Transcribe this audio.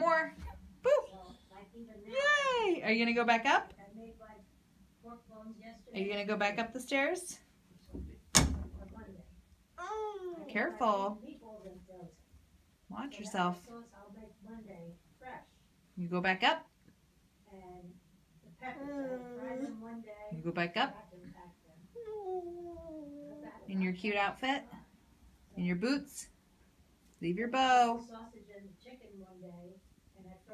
More. Boop. Yay! Are you gonna go back up? Are you gonna go back up the stairs? Careful. Watch yourself. You go back up. You go back up. In your cute outfit. In your boots. Leave your bow. And I felt